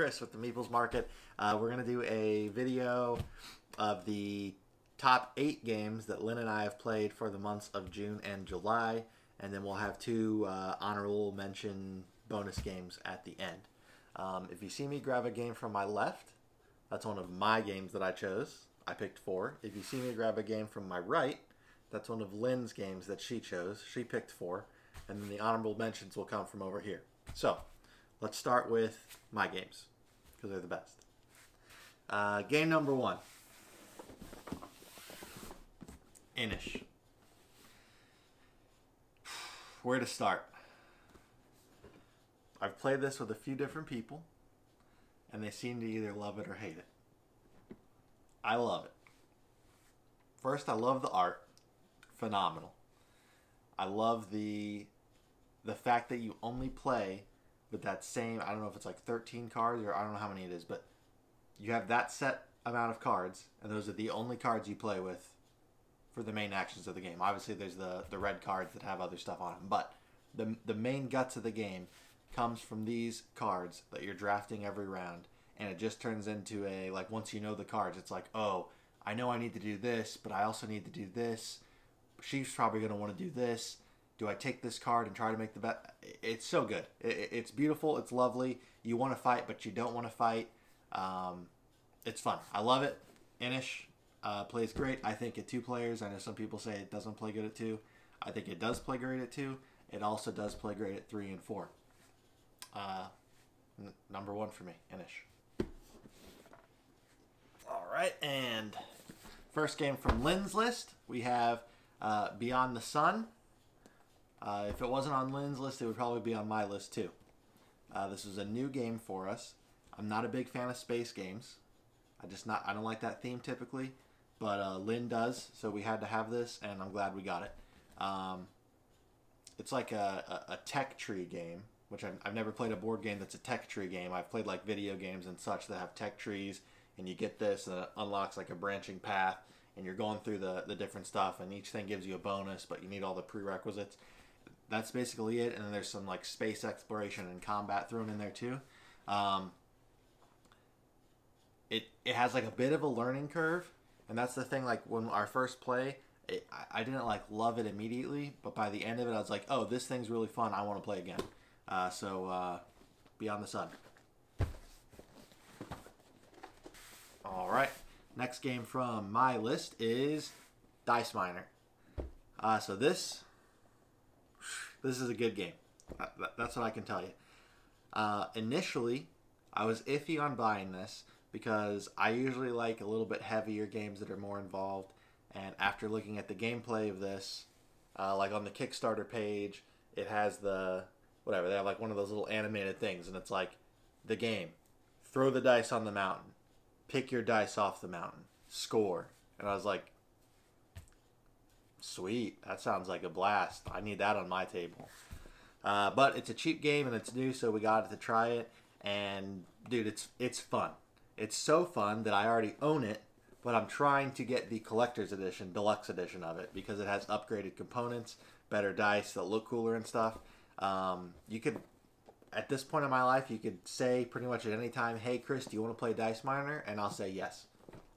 Chris with the Meeples Market. Uh, we're going to do a video of the top eight games that Lynn and I have played for the months of June and July, and then we'll have two uh, honorable mention bonus games at the end. Um, if you see me grab a game from my left, that's one of my games that I chose. I picked four. If you see me grab a game from my right, that's one of Lynn's games that she chose. She picked four. And then the honorable mentions will come from over here. So, let's start with my games, because they're the best. Uh, game number one. Inis. Where to start? I've played this with a few different people, and they seem to either love it or hate it. I love it. First, I love the art. Phenomenal. I love the the fact that you only play with that same I don't know if it's like 13 cards or I don't know how many it is, but you have that set amount of cards and those are the only cards you play with for the main actions of the game. Obviously there's the the red cards that have other stuff on them, but the the main guts of the game comes from these cards that you're drafting every round and it just turns into a like once you know the cards it's like oh i know i need to do this but i also need to do this she's probably going to want to do this do i take this card and try to make the bet? It's so good. It's beautiful. It's lovely. You want to fight but you don't want to fight. Um, it's fun. I love it. Inis uh, plays great i think at two players. I know some people say it doesn't play good at two. I think it does play great at two. It also does play great at three and four. Uh, number one for me, Inis. All right, and first game from Lynn's list, we have uh, Beyond the Sun. Uh, if it wasn't on Lynn's list, it would probably be on my list too. Uh, this is a new game for us. I'm not a big fan of space games. I just not I don't like that theme typically, but uh, Lynn does, so we had to have this, and I'm glad we got it. Um, it's like a, a, a tech tree game which I've, I've never played a board game that's a tech tree game. I've played like video games and such that have tech trees, and you get this, and it unlocks like a branching path, and you're going through the, the different stuff, and each thing gives you a bonus, but you need all the prerequisites. That's basically it, and then there's some like space exploration and combat thrown in there too. Um, it it has like a bit of a learning curve, and that's the thing. Like when our first play, it, I, I didn't like love it immediately, but by the end of it, I was like, oh, this thing's really fun. I want to play again. Uh, so, uh, Beyond the Sun. All right. Next game from my list is Dice Miner. Uh, so this, this is a good game. That's what I can tell you. Uh, initially, I was iffy on buying this because I usually like a little bit heavier games that are more involved. And after looking at the gameplay of this, uh, like on the Kickstarter page, it has the whatever. They have like one of those little animated things, and it's like the game. Throw the dice on the mountain. Pick your dice off the mountain. Score. And I was like, sweet. That sounds like a blast. I need that on my table. Uh, but it's a cheap game and it's new, so we got to try it. And dude, it's it's fun. It's so fun that I already own it, but I'm trying to get the collector's edition, deluxe edition of it because it has upgraded components, better dice that look cooler and stuff. Um, you could, at this point in my life, you could say pretty much at any time, "Hey, Chris, do you want to play Dice Miner?" And I'll say yes.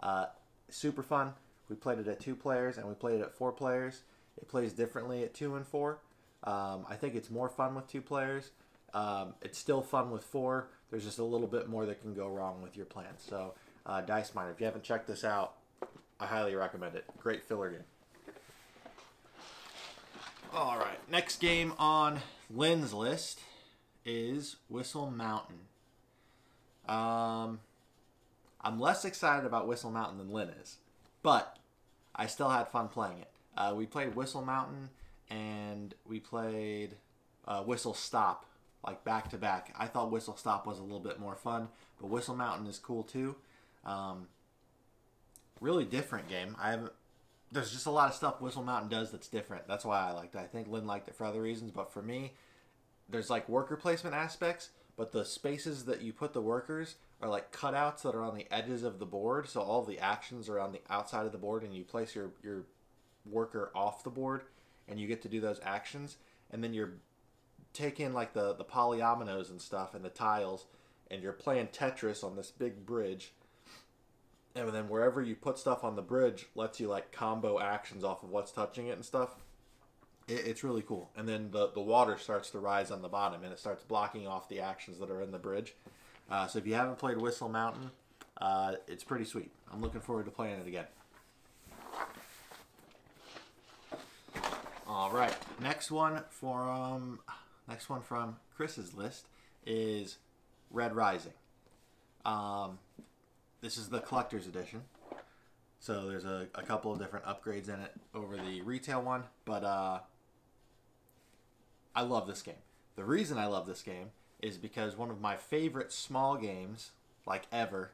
Uh, super fun. We played it at two players and we played it at four players. It plays differently at two and four. Um, I think it's more fun with two players. Um, it's still fun with four. There's just a little bit more that can go wrong with your plans. So, uh, Dice Miner, if you haven't checked this out, I highly recommend it. Great filler game. All right, next game on Lynn's list is Whistle Mountain. Um, I'm less excited about Whistle Mountain than Lynn is, but I still had fun playing it. Uh, we played Whistle Mountain and we played uh, Whistle Stop like back to back. I thought Whistle Stop was a little bit more fun, but Whistle Mountain is cool too. Um, really different game. I haven't there's just a lot of stuff Whistle Mountain does that's different. That's why I liked it. I think Lynn liked it for other reasons, but for me, there's like worker placement aspects, but the spaces that you put the workers are like cutouts that are on the edges of the board. So all the actions are on the outside of the board, and you place your your worker off the board, and you get to do those actions, and then you're taking like the the polyominoes and stuff and the tiles and you're playing Tetris on this big bridge. And then wherever you put stuff on the bridge lets you like combo actions off of what's touching it and stuff. It, it's really cool. And then the, the water starts to rise on the bottom and it starts blocking off the actions that are in the bridge. Uh, so if you haven't played Whistle Mountain, uh, it's pretty sweet. I'm looking forward to playing it again. All right, next one from next one from Chris's list is Red Rising. Um, this is the collector's edition, so there's a, a couple of different upgrades in it over the retail one, but uh, I love this game. The reason I love this game is because one of my favorite small games, like ever,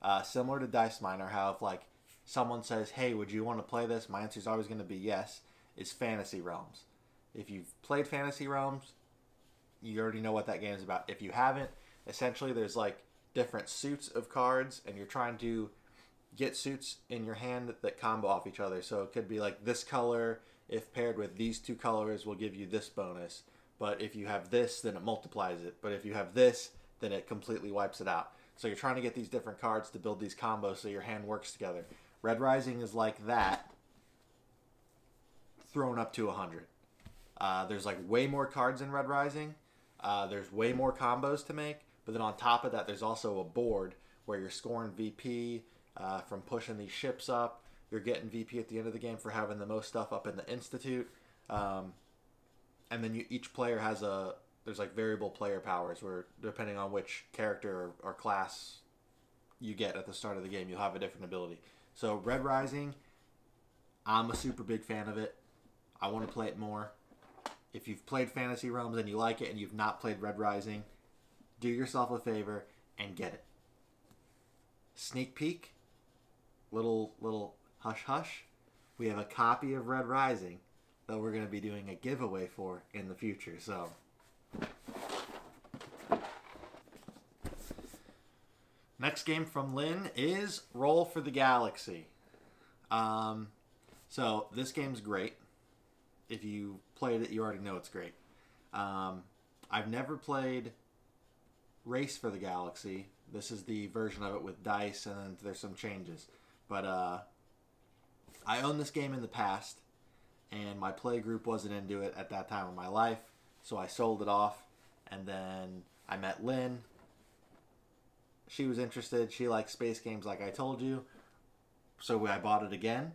uh, similar to Dice Miner, how if like someone says, "Hey, would you want to play this?" My answer is always going to be yes. Is Fantasy Realms. If you've played Fantasy Realms, you already know what that game is about. If you haven't, essentially there's like different suits of cards, and you're trying to get suits in your hand that combo off each other. So it could be like this color, if paired with these two colors, will give you this bonus. But if you have this, then it multiplies it. But if you have this, then it completely wipes it out. So you're trying to get these different cards to build these combos so your hand works together. Red Rising is like that, thrown up to 100. Uh, there's like way more cards in Red Rising. Uh, there's way more combos to make. But then on top of that, there's also a board where you're scoring VP uh, from pushing these ships up. You're getting VP at the end of the game for having the most stuff up in the Institute. Um, and then you, each player has a there's like variable player powers where depending on which character or, or class you get at the start of the game, you'll have a different ability. So Red Rising, I'm a super big fan of it. I want to play it more. If you've played Fantasy Realms and you like it and you've not played Red Rising, do yourself a favor and get it. Sneak peek, little little hush hush. We have a copy of Red Rising that we're going to be doing a giveaway for in the future. So Next game from Lynn is Roll for the Galaxy. Um, so this game's great. If you played it, you already know it's great. Um, I've never played Race for the Galaxy. This is the version of it with dice, and there's some changes. But uh, I owned this game in the past, and my play group wasn't into it at that time of my life, so I sold it off. And then I met Lynn, she was interested. She likes space games, like I told you. So I bought it again.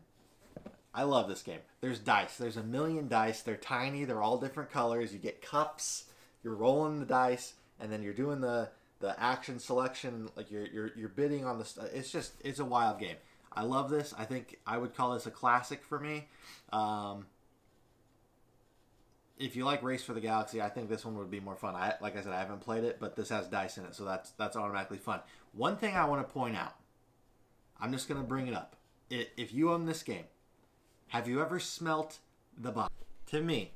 I love this game. There's dice. There's a million dice. They're tiny. They're all different colors. You get cups. You're rolling the dice, and then you're doing the the action selection. Like you're you're you're bidding on the. It's just it's a wild game. I love this. I think I would call this a classic for me. Um, if you like Race for the Galaxy, I think this one would be more fun. I like I said, I haven't played it, but this has dice in it, so that's that's automatically fun. One thing I want to point out, I'm just gonna bring it up. It, if you own this game, have you ever smelt the box? To me,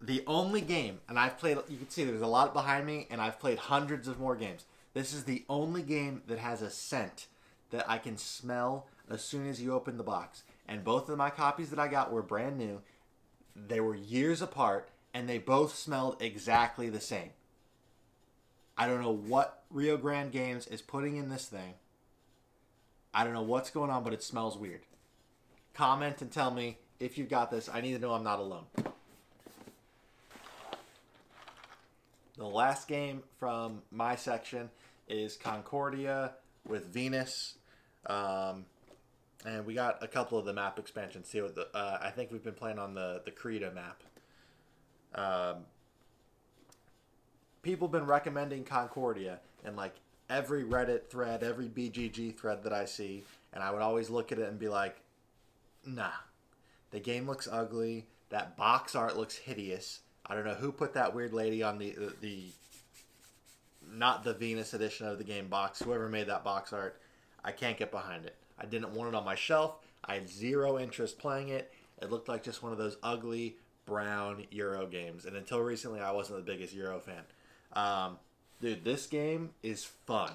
the only game, and I've played. You can see there's a lot behind me, and I've played hundreds of more games. This is the only game that has a scent that I can smell as soon as you open the box. And both of my copies that I got were brand new, they were years apart and they both smelled exactly the same. I don't know what Rio Grande Games is putting in this thing. I don't know what's going on, but it smells weird. Comment and tell me if you've got this. I need to know I'm not alone. The last game from my section is Concordia with Venus. Um, and we got a couple of the map expansions too. The, uh, I think we've been playing on the the Creta map. Um, people been recommending Concordia, and like every Reddit thread, every BGG thread that I see, and I would always look at it and be like, "Nah, the game looks ugly. That box art looks hideous. I don't know who put that weird lady on the the, the not the Venus edition of the game box. Whoever made that box art, I can't get behind it." I didn't want it on my shelf. I had zero interest playing it. It looked like just one of those ugly brown Euro games. And until recently, I wasn't the biggest Euro fan. Um, dude, this game is fun.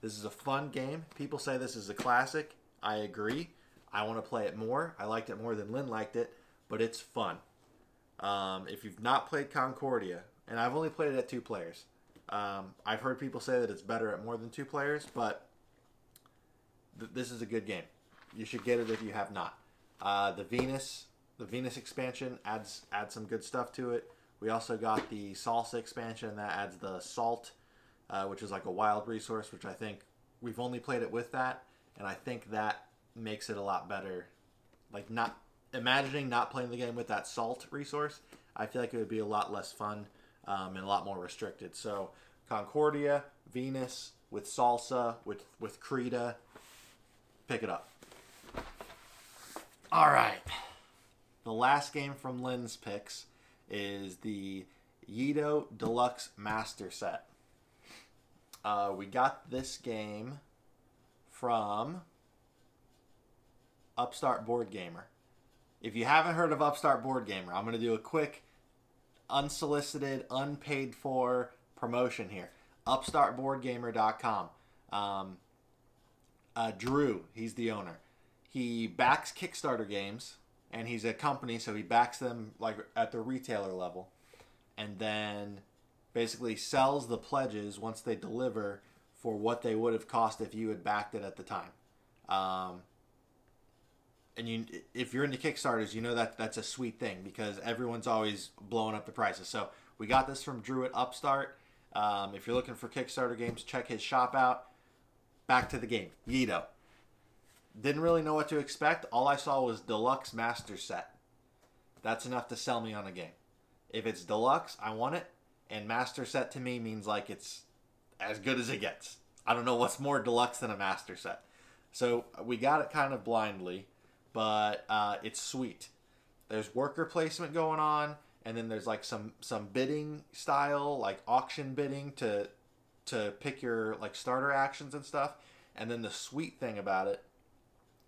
This is a fun game. People say this is a classic. I agree. I want to play it more. I liked it more than Lynn liked it, but it's fun. Um, if you've not played Concordia, and I've only played it at two players, Um, I've heard people say that it's better at more than two players, but th- this is a good game. You should get it if you have not. Uh, the Venus, the Venus expansion adds adds some good stuff to it. We also got the Salsa expansion that adds the salt, uh, which is like a wild resource, which I think we've only played it with that, and I think that makes it a lot better. Like not imagining not playing the game with that salt resource, I feel like it would be a lot less fun um, and a lot more restricted. So Concordia, Venus with Salsa, with with Creta, pick it up. All right. The last game from Lynn's picks is the Yedo Deluxe Master Set. Uh, we got this game from Upstart Board Gamer. If you haven't heard of Upstart Board Gamer, I'm going to do a quick, unsolicited, unpaid for promotion here. UpstartBoardGamer.com. Um, uh, Drew, he's the owner. He backs Kickstarter games, and he's a company, so he backs them like at the retailer level, and then basically sells the pledges once they deliver for what they would have cost if you had backed it at the time. Um, and you, if you're into Kickstarters, you know that that's a sweet thing because everyone's always blowing up the prices. So we got this from Drew at Upstart. Um, if you're looking for Kickstarter games, check his shop out. Back to the game, Yedo. Didn't really know what to expect. All I saw was deluxe master set. That's enough to sell me on a game. If it's deluxe, I want it. And master set to me means like it's as good as it gets. I don't know what's more deluxe than a master set. So we got it kind of blindly, but uh, it's sweet. There's worker placement going on, and then there's like some some bidding style, like auction bidding to to pick your like starter actions and stuff. And then the sweet thing about it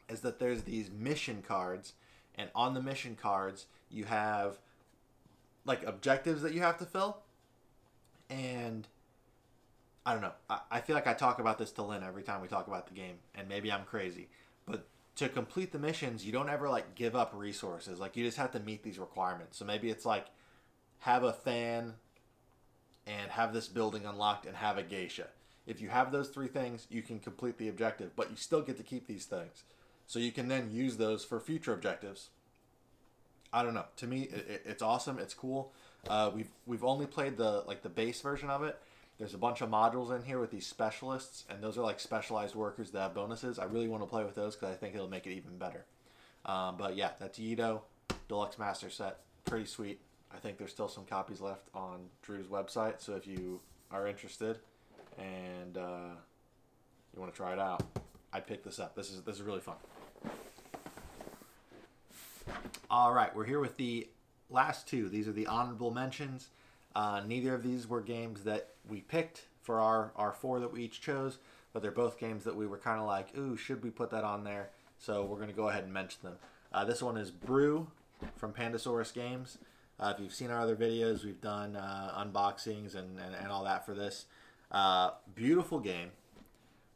is that there's these mission cards, and on the mission cards you have like objectives that you have to fill, and I don't know. I, I feel like I talk about this to Lynn every time we talk about the game, and maybe I'm crazy, but to complete the missions, you don't ever like give up resources. Like you just have to meet these requirements. So maybe it's like have a fan and have this building unlocked and have a geisha. If you have those three things, you can complete the objective, but you still get to keep these things. So you can then use those for future objectives. I don't know. To me, it, it's awesome. It's cool. Uh, we've we've only played the like the base version of it. There's a bunch of modules in here with these specialists, and those are like specialized workers that have bonuses. I really want to play with those because I think it'll make it even better. Um, but yeah, that's Yedo Deluxe Master Set. Pretty sweet. I think there's still some copies left on Drew's website, so if you are interested and uh, you want to try it out, I'd pick this up. This is this is really fun. All right, we're here with the last two. These are the honorable mentions. Uh, neither of these were games that we picked for our, our four that we each chose, but they're both games that we were kind of like, ooh, should we put that on there? So we're going to go ahead and mention them. Uh, this one is Brew from Pandasaurus Games. Uh, if you've seen our other videos, we've done uh, unboxings and, and, and, all that for this. Uh, beautiful game.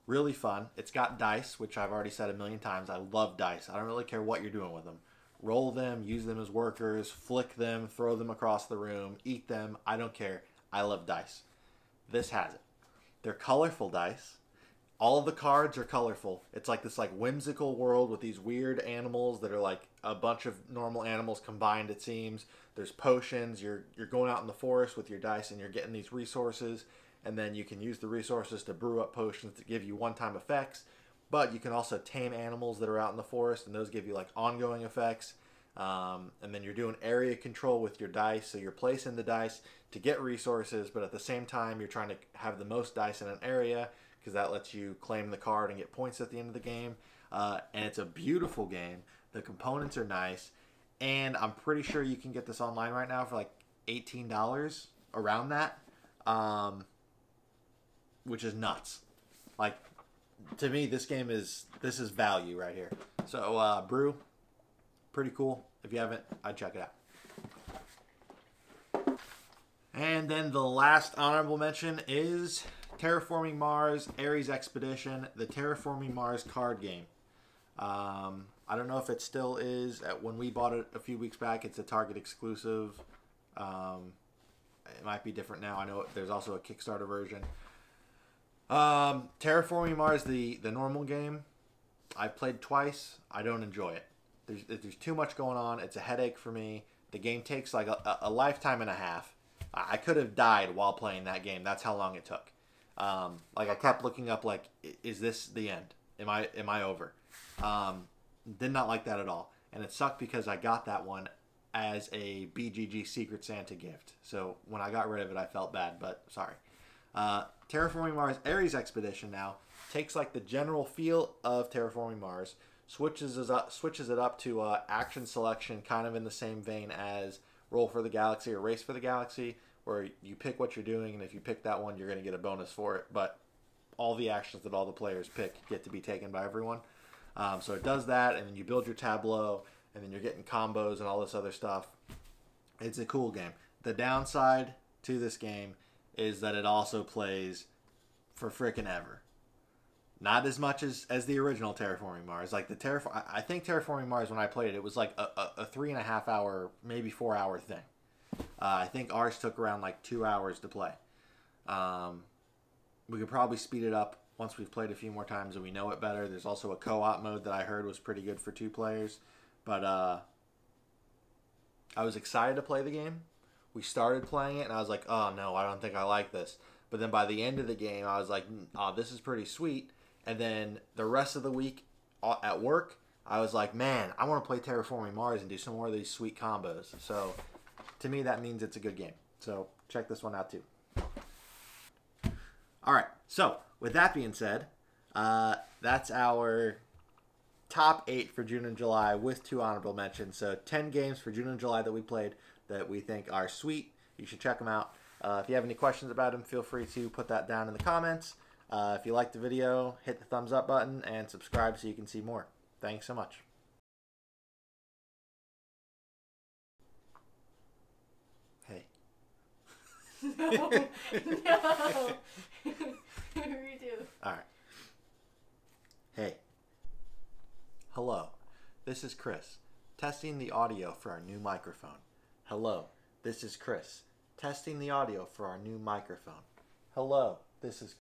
Really fun. It's got dice, which I've already said a million times. I love dice. I don't really care what you're doing with them roll them, use them as workers, flick them, throw them across the room, eat them. I don't care. I love dice. This has it. They're colorful dice. All of the cards are colorful. It's like this like whimsical world with these weird animals that are like a bunch of normal animals combined it seems. There's potions. You're you're going out in the forest with your dice and you're getting these resources and then you can use the resources to brew up potions to give you one-time effects but you can also tame animals that are out in the forest, and those give you like ongoing effects. Um, and then you're doing area control with your dice, so you're placing the dice to get resources, but at the same time you're trying to have the most dice in an area because that lets you claim the card and get points at the end of the game. Uh, and it's a beautiful game. The components are nice, and I'm pretty sure you can get this online right now for like eighteen dollars around that, um, which is nuts. Like to me, this game is this is value right here. So uh, brew, pretty cool. If you haven't, I'd check it out. And then the last honorable mention is Terraforming Mars Ares Expedition, the Terraforming Mars card game. Um, I don't know if it still is. At, when we bought it a few weeks back, it's a Target exclusive. Um, It might be different now. I know there's also a Kickstarter version. Um, Terraforming Mars, the the normal game, I played twice. I don't enjoy it. There's there's too much going on. It's a headache for me. The game takes like a, a lifetime and a half. I could have died while playing that game. That's how long it took. Um, like I kept looking up, like, is this the end? Am I am I over? Um, did not like that at all, and it sucked because I got that one as a BGG Secret Santa gift. So when I got rid of it, I felt bad, but sorry. Uh, Terraforming Mars Ares Expedition now takes like the general feel of Terraforming Mars, switches it up, switches it up to uh, action selection, kind of in the same vein as Roll for the Galaxy or Race for the Galaxy, where you pick what you're doing, and if you pick that one, you're going to get a bonus for it. But all the actions that all the players pick get to be taken by everyone. Um, so it does that, and then you build your tableau, and then you're getting combos and all this other stuff. It's a cool game. The downside to this game is that it also plays for freaking ever. Not as much as, as the original Terraforming Mars. Like the terraform, I think Terraforming Mars when I played it, it was like a, a, a three and a half hour, maybe four hour thing. Uh, I think ours took around like two hours to play. Um, we could probably speed it up once we've played a few more times and we know it better. There's also a co-op mode that I heard was pretty good for two players, but uh, I was excited to play the game. We started playing it and I was like, "Oh no, I don't think I like this." But then by the end of the game, I was like, "Oh, this is pretty sweet." And then the rest of the week at work, I was like, "Man, I want to play Terraforming Mars and do some more of these sweet combos." So, to me, that means it's a good game. So check this one out too. All right. So with that being said, uh, that's our top eight for June and July with two honorable mentions. So 10 games for June and July that we played that we think are sweet. You should check them out. Uh, if you have any questions about them, feel free to put that down in the comments. Uh, if you like the video, hit the thumbs up button and subscribe so you can see more. Thanks so much. Hey. No, no. Redo. All right. Hey. Hello. This is Chris, testing the audio for our new microphone. Hello. This is Chris, testing the audio for our new microphone. Hello. This is